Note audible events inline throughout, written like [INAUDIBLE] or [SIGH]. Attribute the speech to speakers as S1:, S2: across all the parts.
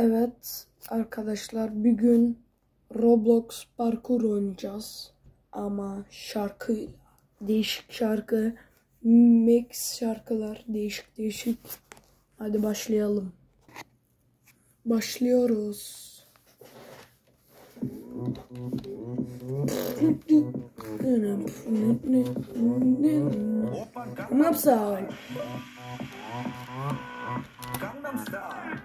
S1: Evet arkadaşlar bir gün Roblox parkur oynayacağız. Ama şarkı değişik şarkı mix şarkılar değişik değişik. Hadi başlayalım. Başlıyoruz.
S2: Gangnam Style.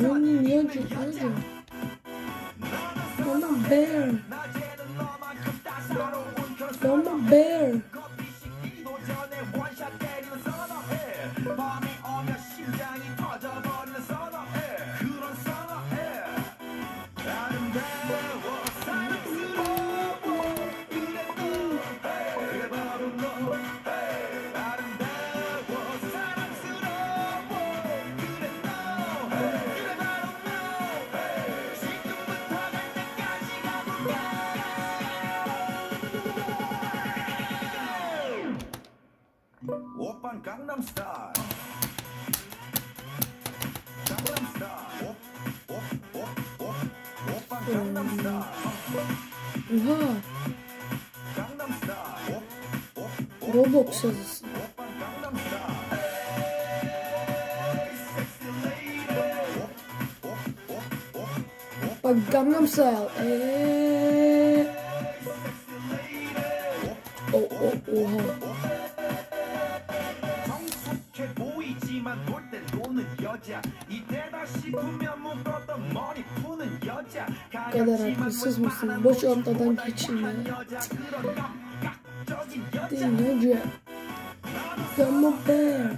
S2: 원인 이어지 가자 엄마 벨 엄마 벨 Gangnam Style. Gangnam Style. Oh, oh, oh, oh, oppa Gangnam Style.
S1: Oha.
S2: Gangnam Style. Op, op, op,
S1: Roblox yazısı. Bak Gangnam Style. Eee. Bu kadar haklısız mısın? Boş ortadan geçinme.
S2: Dinleyeceğim. Come on, baby.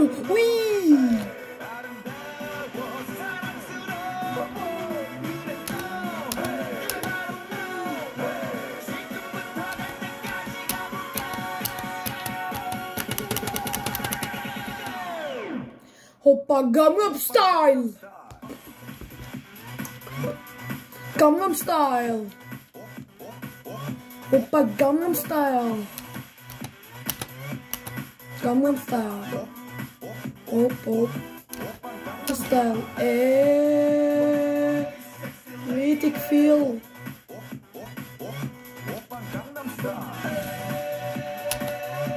S2: Whee!
S1: Hoppa Gangnam Style! Gangnam Style! Hoppa Gangnam Style! Gangnam Style! op, hop. Staan. Eh, weet ik veel.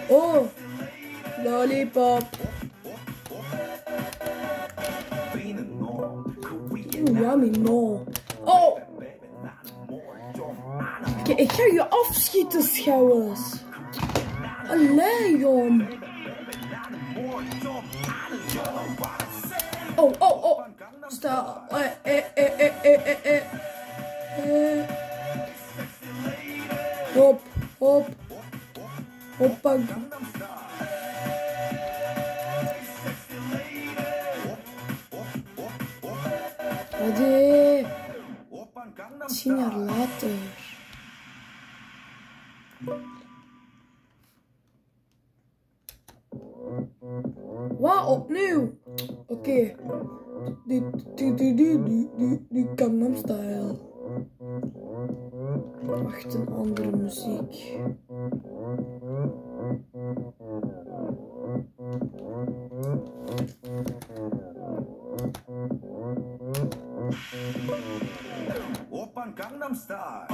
S1: Oh, lollipop. Ooh, yummy mol. Oh! Kijk, ik ga je afschieten, schouwers. Allee, jong. Oh, oh, oh. Stop. Eh, eh, eh, eh, eh, eh, eh. eh. Hop, hop. Hoppa. Hadi. Signorlato. verwachten andere muziek.
S2: Oppan Gangnam Style.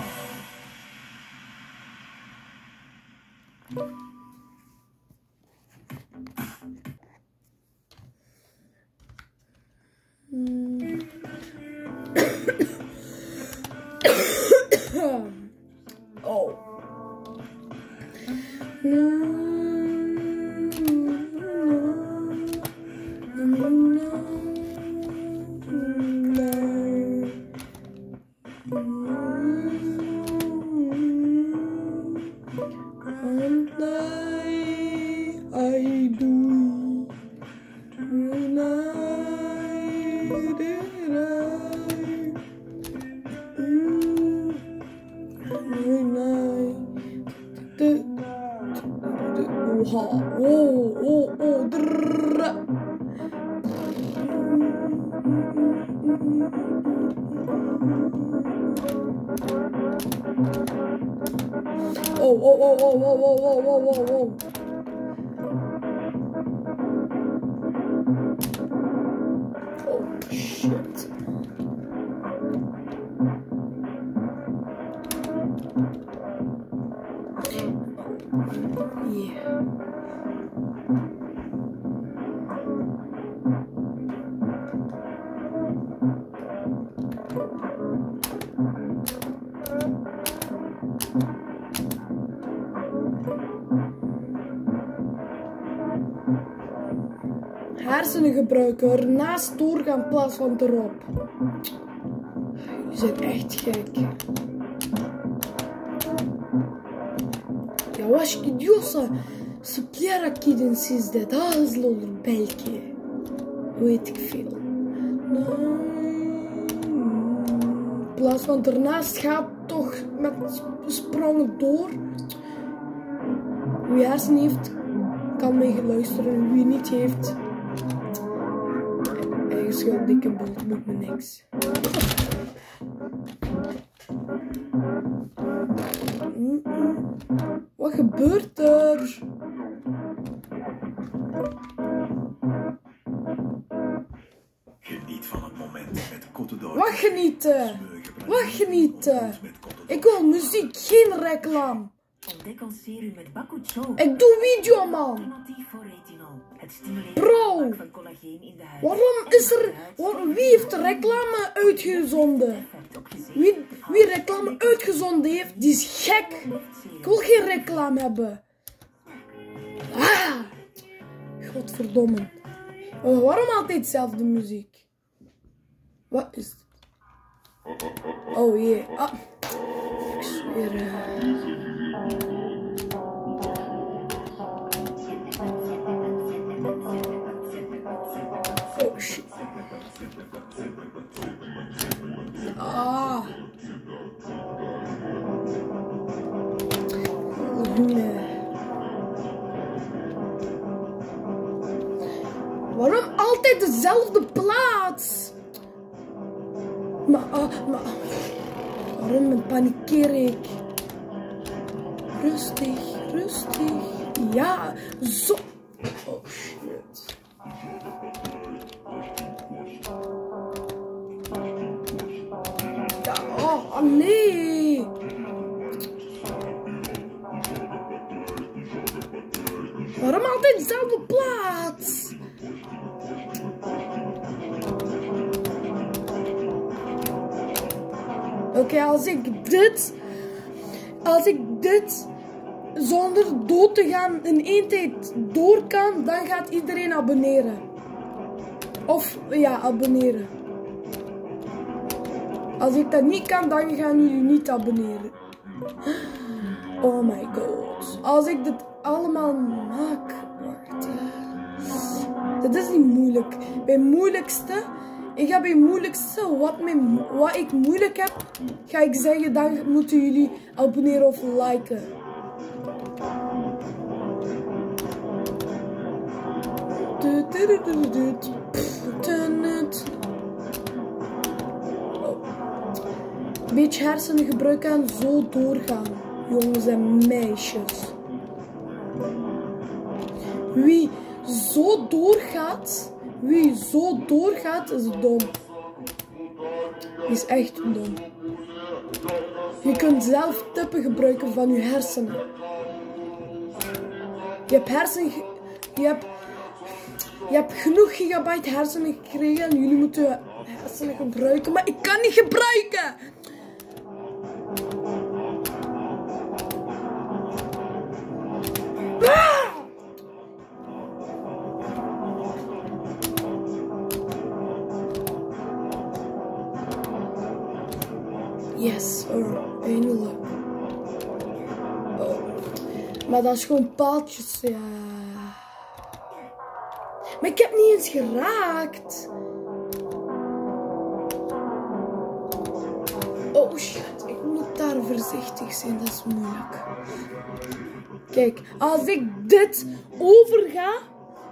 S2: Hmm. [COUGHS]
S1: Oh, oh, oh, oh, oh, oh, oh, oh, oh, oh. Oh, shit. Hersenen gebruiken, ernaast doorgaan in plaats van erop. Je bent echt gek. Je idiosa? Suppliera aqui de insiste, dat lolor belki. Weet ik veel. In plaats van ernaast gaat toch met sprongen door. Wie hersenen heeft, kan mee luisteren. Wie niet heeft, schuld, dikke bult, moet me niks. Wat gebeurt er?
S2: Geniet van het moment met Cottedorp.
S1: Wat genieten? Wat genieten? Ik wil muziek, geen reclame.
S3: Ontdek ons serum met Bakucho.
S1: Ik doe video, man.
S3: Alternatief voor retinol. Het stimuleert
S1: Bro. Waarom is er... waar- wie heeft de reclame uitgezonden? Wie, wie reclame uitgezonden heeft, die is gek. Ik wil geen reclame hebben. Ah! Godverdomme. Oh, waarom altijd dezelfde muziek? Wat is? Oh jee. Ah. Ik zweer. Maar, ah, maar. Waarom panikeer ik? Rustig, rustig. Ja, zo. Oh shit. Ja, oh, nee. Oké, als ik dit, als ik dit zonder dood te gaan in één tijd door kan, dan gaat iedereen abonneren. Of ja, abonneren. Als ik dat niet kan, dan gaan jullie niet abonneren. Oh my god. Als ik dit allemaal maak. Wacht. hè. Dit is niet moeilijk. Bij moeilijkste. Ik ga bij moeilijkste. Wat, mijn, wat ik moeilijk heb. Ga ik zeggen. Dan moeten jullie abonneren of liken. Beetje hersenen gebruiken en zo doorgaan. Jongens en meisjes. Wie zo doorgaat, wie zo doorgaat, is dom. Is echt dom. Je kunt zelf tippen gebruiken van je hersenen. Je hebt hersenen, ge- je hebt, je hebt genoeg gigabyte hersenen gekregen en jullie moeten hersenen gebruiken, maar ik kan niet gebruiken. Maar dat is gewoon paaltjes, ja. Maar ik heb niet eens geraakt. Oh shit, ik moet daar voorzichtig zijn, dat is moeilijk. Kijk, als ik dit overga,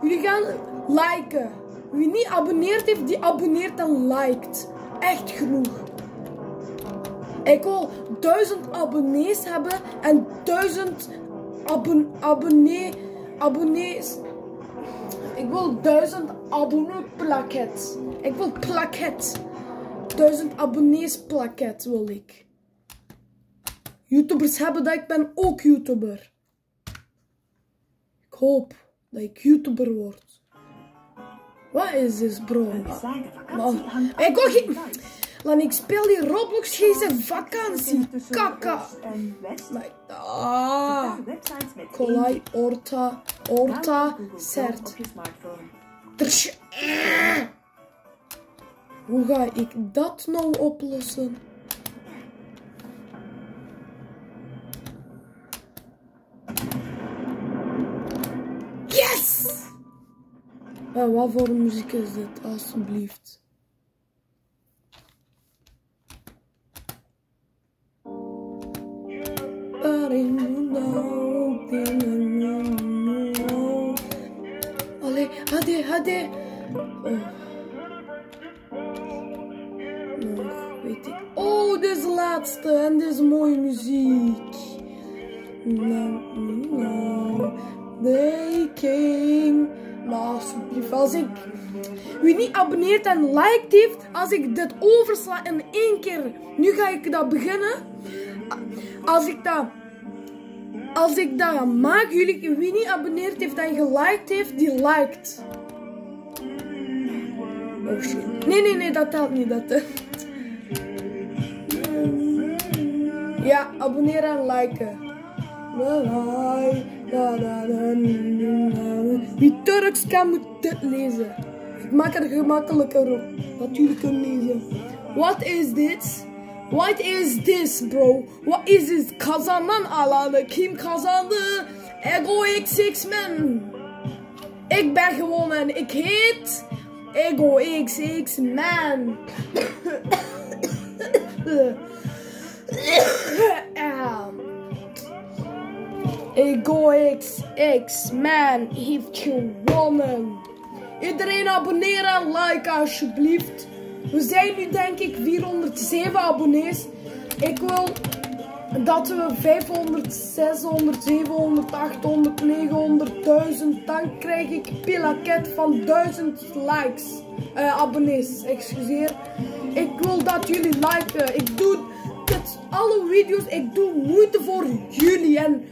S1: jullie gaan liken. Wie niet abonneert heeft, die abonneert en liked. Echt genoeg. Ik wil duizend abonnees hebben en duizend abon abonnee, abonnees. Ik wil duizend abonnee plaket. Ik wil plaket. Duizend abonnees plaket wil ik. YouTubers hebben dat, ik ben ook YouTuber. Ik hoop dat ik YouTuber word. Wat is dit, bro? Maar- Ik wil geen... Laat ik speel die Roblox geen vakantie. Kakka.
S3: Oost en West.
S1: Maar, ah. Kolai, Orta, Orta, Cert. Eh. Hoe ga ik dat nou oplossen? Yes! Maar wat voor muziek is dit, alstublieft? Hadi. Oh. Nog, weet ik. Oh, dit is de laatste en dit is mooie muziek. Nou, nou, they king. Maar alsjeblieft, als ik... Wie niet abonneert en liked heeft, als ik dit oversla in één keer, nu ga ik dat beginnen. Als ik dat, als ik dat maak, jullie, wie niet abonneert heeft en geliked heeft, die liked. Nee, nee, nee, dat telt niet. Dat. Ja, abonneren en liken. Wie Turks kan moet dit lezen. Ik maak er gemakkelijker op. Dat jullie kunnen lezen. What is dit? What is this, bro? What is this? Kazanan alanı. Kim kazandı? Ego XX-Men. Ik ben gewonnen. Ik heet Ego XX-Man. [COUGHS] Ego XX Man heeft gewonnen. Iedereen abonneren en liken alsjeblieft. We zijn nu denk ik 407 abonnees. Ik wil dat we 500, 600, 700, 800, 900, 1000. Dan krijg ik pilaket van 1000 likes. Eh, abonnees, excuseer. Ik wil dat jullie liken. Ik doe dit, alle video's, ik doe moeite voor jullie. En